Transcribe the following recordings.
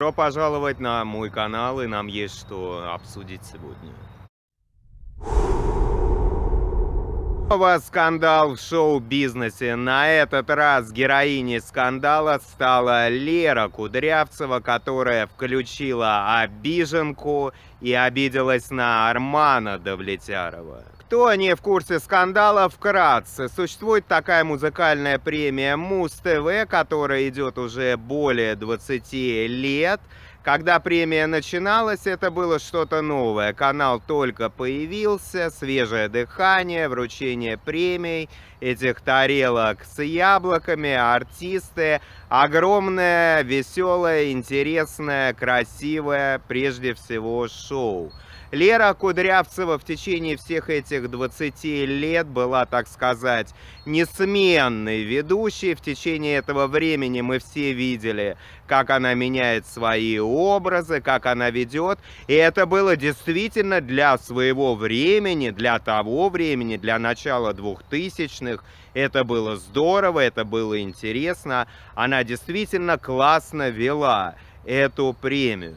Добро пожаловать на мой канал, и нам есть что обсудить сегодня. Снова скандал в шоу-бизнесе. На этот раз героиней скандала стала Лера Кудрявцева, которая включила обиженку и обиделась на Армана Давлетярова. Кто не в курсе скандала, вкратце. Существует такая музыкальная премия Муз-ТВ, которая идет уже более 20 лет. Когда премия начиналась, это было что-то новое. Канал только появился, свежее дыхание, вручение премий, этих тарелок с яблоками, артисты. Огромное, веселое, интересное, красивое, прежде всего, шоу. Лера Кудрявцева в течение всех этих 20 лет была, так сказать, несменной ведущей. В течение этого времени мы все видели, как она меняет свои образы, как она ведет. И это было действительно для своего времени, для того времени, для начала 2000-х. Это было здорово, это было интересно. Она действительно классно вела эту премию.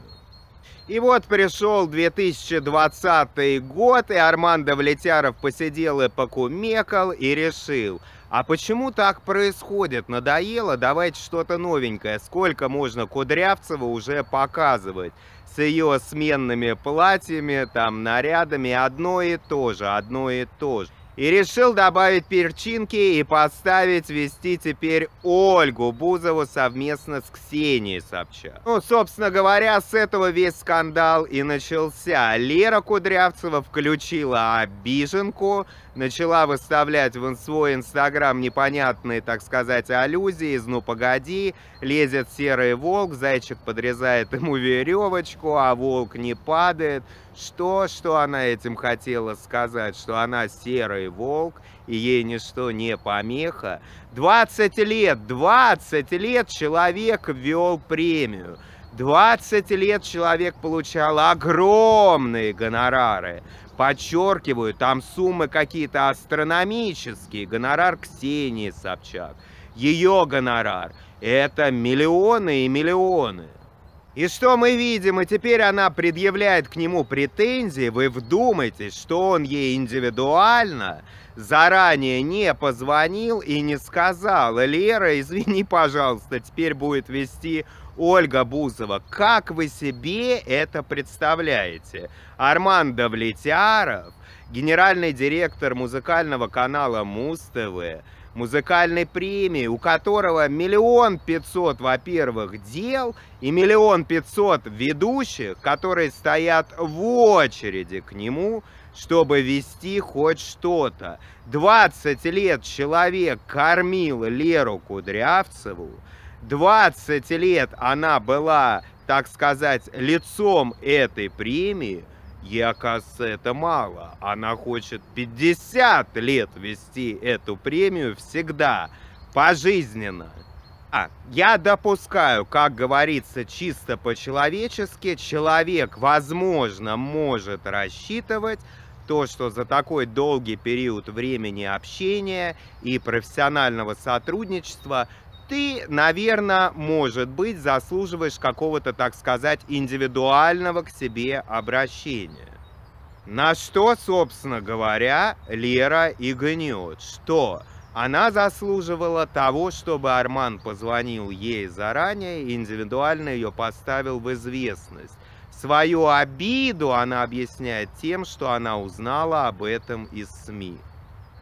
И вот пришел 2020 год, и Арман Давлетяров посидел и покумекал, и решил, а почему так происходит? Надоело? Давайте что-то новенькое. Сколько можно Кудрявцева уже показывать? С ее сменными платьями, там, нарядами, одно и то же, одно и то же. И решил добавить перчинки и поставить вести теперь Ольгу Бузову совместно с Ксенией Собчак. Ну, собственно говоря, с этого весь скандал и начался. Лера Кудрявцева включила обиженку, начала выставлять в свой инстаграм непонятные, так сказать, аллюзии из «Ну погоди», лезет серый волк, зайчик подрезает ему веревочку, а волк не падает. Что, что она этим хотела сказать? Что она серый волк, и ей ничто не помеха? 20 лет, 20 лет человек вел премию. 20 лет человек получал огромные гонорары. Подчеркиваю, там суммы какие-то астрономические. Гонорар Ксении Собчак. Ее гонорар. Это миллионы и миллионы. И что мы видим? И теперь она предъявляет к нему претензии. Вы вдумайтесь, что он ей индивидуально заранее не позвонил и не сказал. Лера, извини, пожалуйста, теперь будет вести Ольга Бузова. Как вы себе это представляете? Арман Давлетяров, генеральный директор музыкального канала Муз-ТВ, музыкальной премии, у которого миллион пятьсот, во-первых, дел и миллион пятьсот ведущих, которые стоят в очереди к нему, чтобы вести хоть что-то. 20 лет человек кормил Леру Кудрявцеву, 20 лет она была, так сказать, лицом этой премии, ей, оказывается, это мало. Она хочет 50 лет вести эту премию всегда, пожизненно. А, я допускаю, как говорится, чисто по-человечески, человек, возможно, может рассчитывать то, что за такой долгий период времени общения и профессионального сотрудничества ты, наверное, может быть, заслуживаешь какого-то, так сказать, индивидуального к себе обращения. На что, собственно говоря, Лера и гнет, что она заслуживала того, чтобы Арман позвонил ей заранее и индивидуально ее поставил в известность. Свою обиду она объясняет тем, что она узнала об этом из СМИ.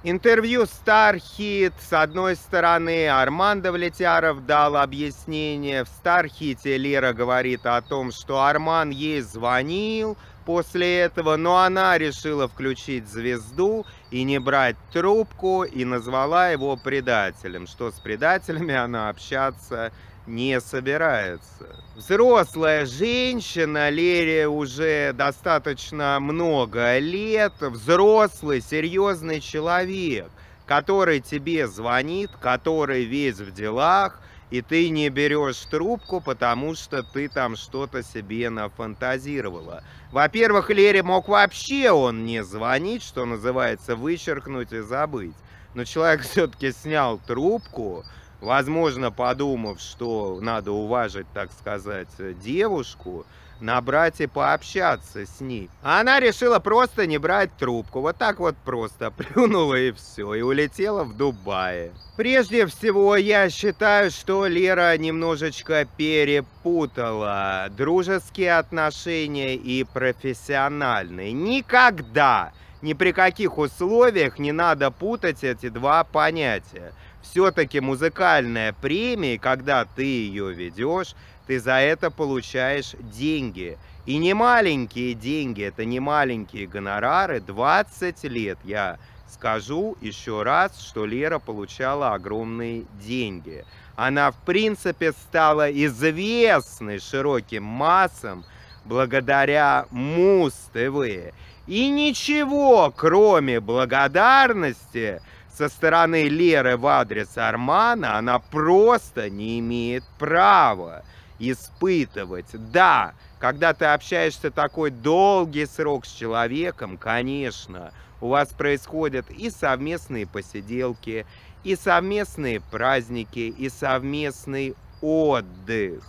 Интервью Стархит. С одной стороны, Арман Давлетяров дал объяснение. В Стархите Лера говорит о том, что Арман ей звонил после этого, но она решила включить звезду и не брать трубку, и назвала его предателем, что с предателями она общаться не собирается. Взрослая женщина, Лере уже достаточно много лет, взрослый, серьезный человек, который тебе звонит, который весь в делах, и ты не берешь трубку, потому что ты там что-то себе нафантазировала. Во-первых, Лере мог вообще он не звонить, что называется, вычеркнуть и забыть. Но человек все-таки снял трубку, возможно, подумав, что надо уважить, так сказать, девушку, набрать и пообщаться с ней. Она решила просто не брать трубку. Вот так вот просто плюнула и все. И улетела в Дубае. Прежде всего, я считаю, что Лера немножечко перепутала дружеские отношения и профессиональные. Никогда, ни при каких условиях не надо путать эти два понятия. Все-таки музыкальная премия, когда ты ее ведешь, ты за это получаешь деньги. И не маленькие деньги, это не маленькие гонорары. 20 лет я скажу еще раз, что Лера получала огромные деньги. Она, в принципе, стала известной широким массам благодаря Муз-ТВ. И ничего, кроме благодарности, со стороны Леры в адрес Армана она просто не имеет права испытывать. Да, когда ты общаешься такой долгий срок с человеком, конечно, у вас происходят и совместные посиделки, и совместные праздники, и совместный отдых.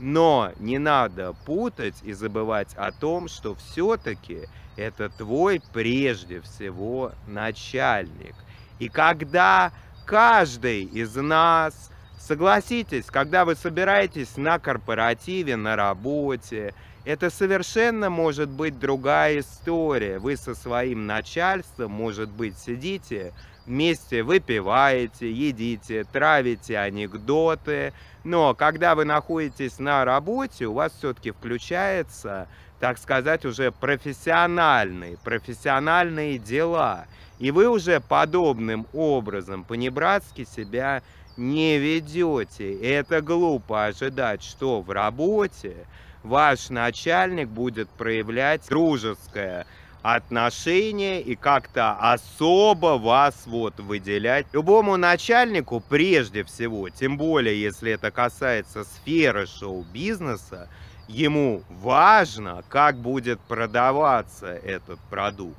Но не надо путать и забывать о том, что все-таки это твой прежде всего начальник. И когда каждый из нас Согласитесь, когда вы собираетесь на корпоративе, на работе, это совершенно может быть другая история. Вы со своим начальством, может быть, сидите вместе, выпиваете, едите, травите анекдоты. Но когда вы находитесь на работе, у вас все-таки включается, так сказать, уже профессиональные, профессиональные дела. И вы уже подобным образом понебратски себя не ведете. Это глупо ожидать, что в работе ваш начальник будет проявлять дружеское отношение и как-то особо вас вот выделять. Любому начальнику прежде всего, тем более если это касается сферы шоу-бизнеса, ему важно, как будет продаваться этот продукт,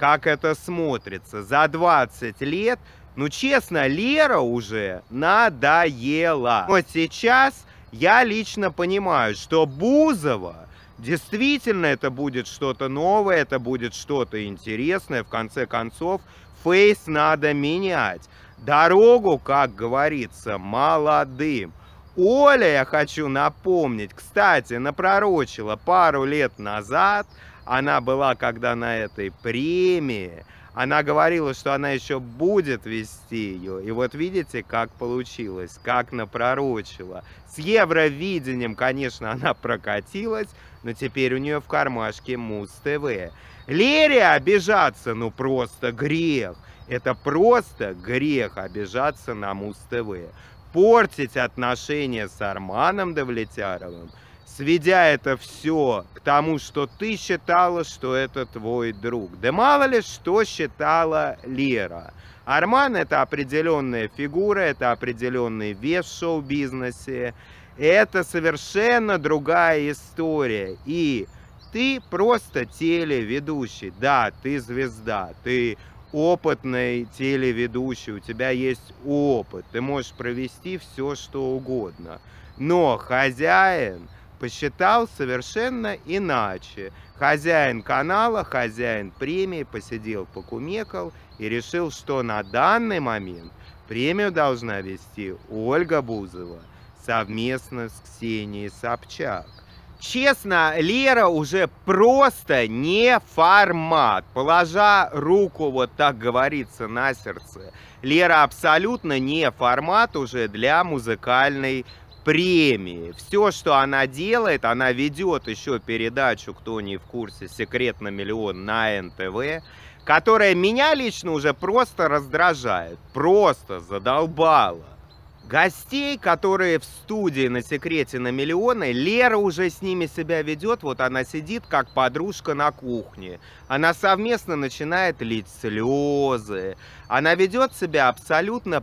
как это смотрится. За 20 лет ну, честно, Лера уже надоела. Но сейчас я лично понимаю, что Бузова действительно это будет что-то новое, это будет что-то интересное. В конце концов, фейс надо менять. Дорогу, как говорится, молодым. Оля, я хочу напомнить, кстати, напророчила пару лет назад, она была когда на этой премии, она говорила, что она еще будет вести ее. И вот видите, как получилось, как напророчила. С евровидением, конечно, она прокатилась, но теперь у нее в кармашке Муз-ТВ. Лере обижаться, ну просто грех. Это просто грех обижаться на Муз-ТВ. Портить отношения с Арманом Давлетяровым – сведя это все к тому, что ты считала, что это твой друг. Да мало ли что считала Лера. Арман это определенная фигура, это определенный вес в шоу-бизнесе. Это совершенно другая история. И ты просто телеведущий. Да, ты звезда, ты опытный телеведущий, у тебя есть опыт, ты можешь провести все, что угодно. Но хозяин посчитал совершенно иначе. Хозяин канала, хозяин премии посидел, покумекал и решил, что на данный момент премию должна вести Ольга Бузова совместно с Ксенией Собчак. Честно, Лера уже просто не формат. Положа руку, вот так говорится, на сердце, Лера абсолютно не формат уже для музыкальной премии. Все, что она делает, она ведет еще передачу, кто не в курсе, «Секрет на миллион» на НТВ, которая меня лично уже просто раздражает, просто задолбала. Гостей, которые в студии на секрете на миллионы, Лера уже с ними себя ведет. Вот она сидит как подружка на кухне. Она совместно начинает лить слезы. Она ведет себя абсолютно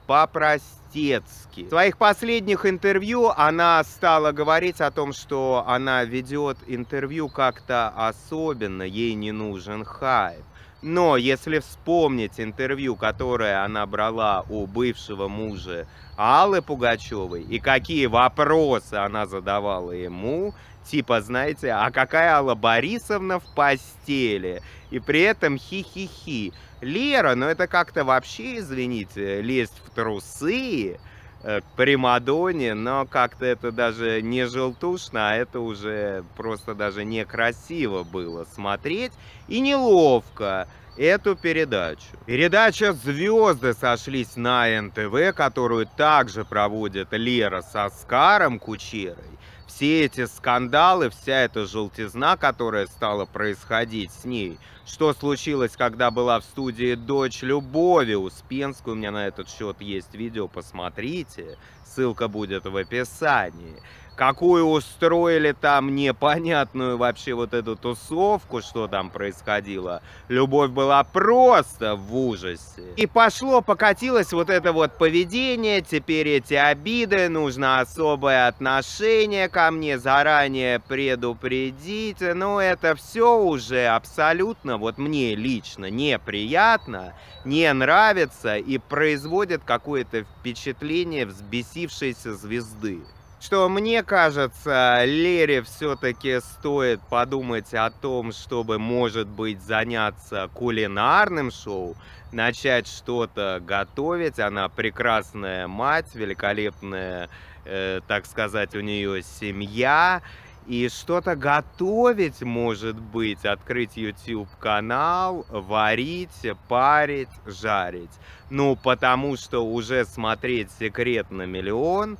по-простецки. В своих последних интервью она стала говорить о том, что она ведет интервью как-то особенно, ей не нужен хайп. Но если вспомнить интервью, которое она брала у бывшего мужа Аллы Пугачевой, и какие вопросы она задавала ему, типа, знаете, а какая Алла Борисовна в постели? И при этом хи-хи-хи. Лера, ну это как-то вообще, извините, лезть в трусы, к Примадонне, но как-то это даже не желтушно, а это уже просто даже некрасиво было смотреть и неловко эту передачу. Передача «Звезды» сошлись на НТВ, которую также проводит Лера с Оскаром Кучерой все эти скандалы, вся эта желтизна, которая стала происходить с ней, что случилось, когда была в студии дочь Любови Успенской, у меня на этот счет есть видео, посмотрите, ссылка будет в описании какую устроили там непонятную вообще вот эту тусовку, что там происходило. Любовь была просто в ужасе. И пошло, покатилось вот это вот поведение, теперь эти обиды, нужно особое отношение ко мне, заранее предупредить. Ну, это все уже абсолютно, вот мне лично неприятно, не нравится и производит какое-то впечатление взбесившейся звезды что мне кажется, Лере все-таки стоит подумать о том, чтобы, может быть, заняться кулинарным шоу, начать что-то готовить. Она прекрасная мать, великолепная, э, так сказать, у нее семья. И что-то готовить, может быть, открыть YouTube-канал, варить, парить, жарить. Ну, потому что уже смотреть «Секрет на миллион»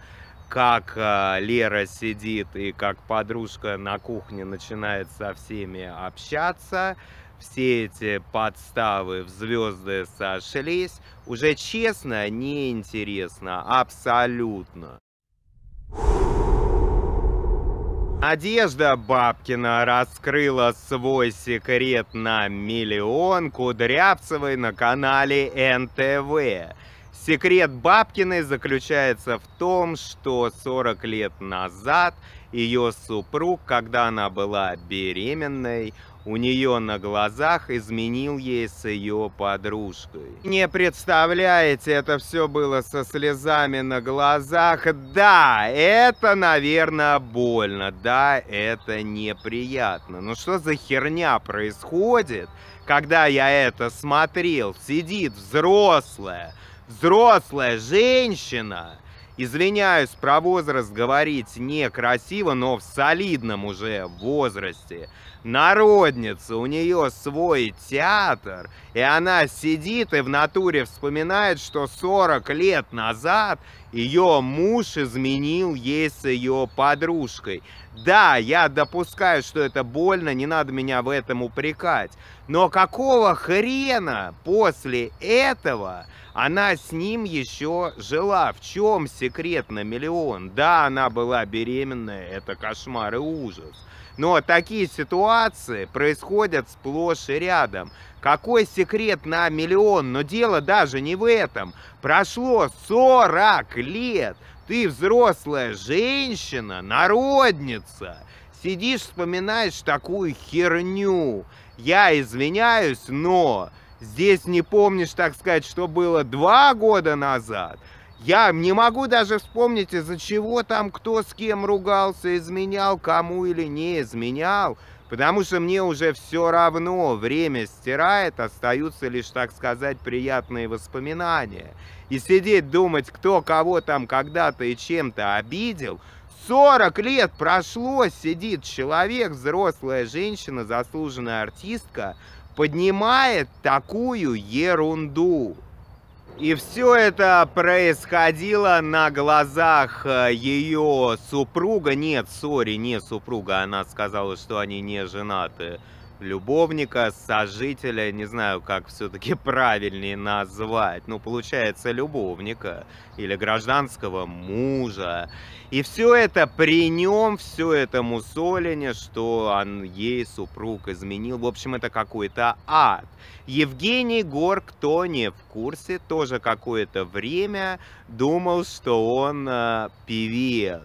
как э, Лера сидит и как подружка на кухне начинает со всеми общаться, все эти подставы в звезды сошлись, уже честно неинтересно, абсолютно. Надежда Бабкина раскрыла свой секрет на миллион Кудрявцевой на канале НТВ. Секрет Бабкиной заключается в том, что 40 лет назад ее супруг, когда она была беременной, у нее на глазах изменил ей с ее подружкой. Не представляете, это все было со слезами на глазах. Да, это, наверное, больно. Да, это неприятно. Но что за херня происходит, когда я это смотрел? Сидит взрослая, взрослая женщина, извиняюсь, про возраст говорить некрасиво, но в солидном уже возрасте, народница, у нее свой театр, и она сидит и в натуре вспоминает, что 40 лет назад ее муж изменил ей с ее подружкой. Да, я допускаю, что это больно, не надо меня в этом упрекать. Но какого хрена после этого она с ним еще жила? В чем секрет на миллион? Да, она была беременная, это кошмар и ужас. Но такие ситуации происходят сплошь и рядом. Какой секрет на миллион? Но дело даже не в этом. Прошло 40 лет. Ты взрослая женщина, народница. Сидишь, вспоминаешь такую херню. Я извиняюсь, но здесь не помнишь, так сказать, что было два года назад. Я не могу даже вспомнить, из-за чего там кто с кем ругался, изменял, кому или не изменял. Потому что мне уже все равно, время стирает, остаются лишь, так сказать, приятные воспоминания. И сидеть думать, кто кого там когда-то и чем-то обидел, 40 лет прошло, сидит человек, взрослая женщина, заслуженная артистка, поднимает такую ерунду. И все это происходило на глазах э, ее супруга. Нет, сори, не супруга. Она сказала, что они не женаты. Любовника, сожителя, не знаю, как все-таки правильнее назвать. Ну, получается, любовника или гражданского мужа. И все это при нем, все это мусоление, что он ей супруг изменил. В общем, это какой-то ад. Евгений Гор, кто не в курсе, тоже какое-то время думал, что он э, певец.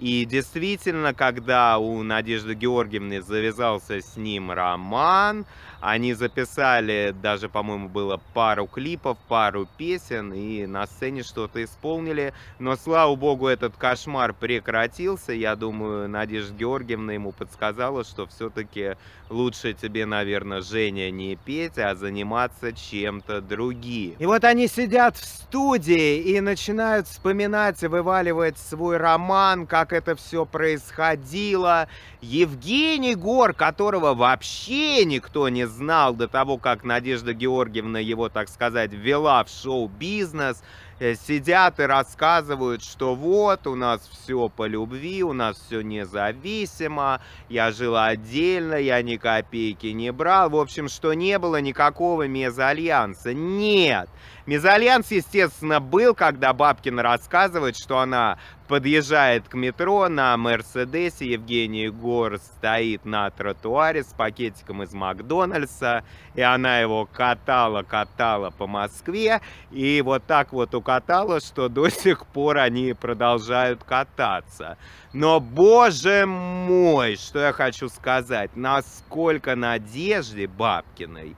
И действительно, когда у Надежды Георгиевны завязался с ним роман, они записали, даже, по-моему, было пару клипов, пару песен, и на сцене что-то исполнили. Но, слава богу, этот кошмар прекратился. Я думаю, Надежда Георгиевна ему подсказала, что все-таки лучше тебе, наверное, Женя, не петь, а заниматься чем-то другим. И вот они сидят в студии и начинают вспоминать вываливать свой роман, как это все происходило. Евгений Гор, которого вообще никто не знал до того, как Надежда Георгиевна его, так сказать, ввела в шоу-бизнес, сидят и рассказывают, что вот, у нас все по любви, у нас все независимо, я жил отдельно, я ни копейки не брал. В общем, что не было никакого мезальянса. Нет! Мезальянс, естественно, был, когда Бабкин рассказывает, что она подъезжает к метро на Мерседесе, Евгений Гор стоит на тротуаре с пакетиком из Макдональдса, и она его катала-катала по Москве, и вот так вот укатала, что до сих пор они продолжают кататься. Но, боже мой, что я хочу сказать, насколько Надежде Бабкиной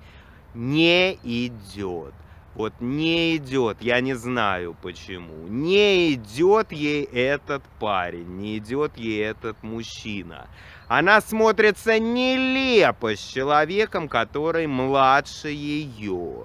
не идет вот не идет, я не знаю почему. Не идет ей этот парень, не идет ей этот мужчина. Она смотрится нелепо с человеком, который младше ее.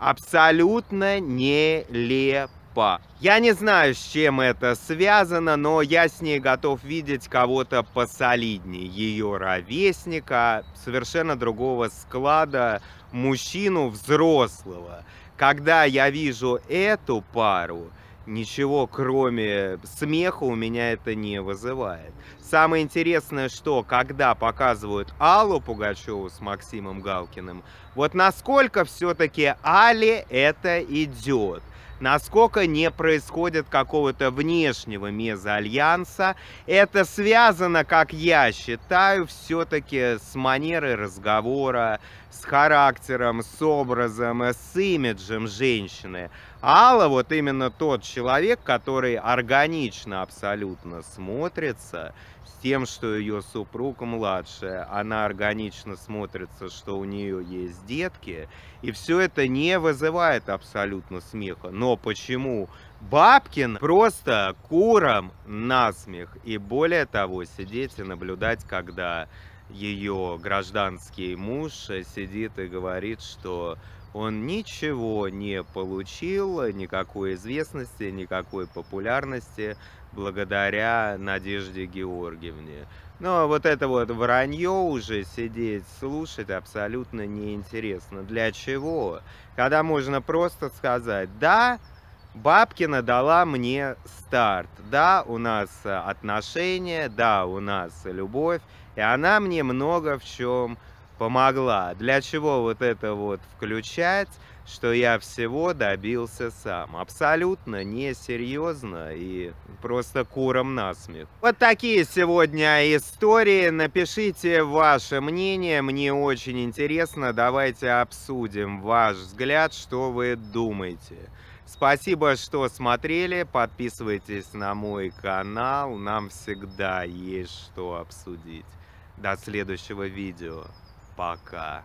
Абсолютно нелепо. Я не знаю, с чем это связано, но я с ней готов видеть кого-то посолиднее. Ее ровесника, совершенно другого склада, мужчину взрослого когда я вижу эту пару, ничего кроме смеха у меня это не вызывает. Самое интересное, что когда показывают Аллу Пугачеву с Максимом Галкиным, вот насколько все-таки Але это идет насколько не происходит какого-то внешнего мезальянса. Это связано, как я считаю, все-таки с манерой разговора, с характером, с образом, с имиджем женщины. Алла вот именно тот человек, который органично абсолютно смотрится, тем, что ее супруг младшая, она органично смотрится, что у нее есть детки, и все это не вызывает абсолютно смеха. Но почему Бабкин просто куром насмех, и более того, сидеть и наблюдать, когда ее гражданский муж сидит и говорит, что он ничего не получил, никакой известности, никакой популярности благодаря Надежде Георгиевне. Но вот это вот вранье уже сидеть, слушать абсолютно неинтересно. Для чего? Когда можно просто сказать, да, Бабкина дала мне старт, да, у нас отношения, да, у нас любовь, и она мне много в чем помогла. Для чего вот это вот включать, что я всего добился сам? Абсолютно несерьезно и просто куром насмех. Вот такие сегодня истории. Напишите ваше мнение, мне очень интересно. Давайте обсудим ваш взгляд, что вы думаете. Спасибо, что смотрели. Подписывайтесь на мой канал. Нам всегда есть что обсудить. До следующего видео. Пока.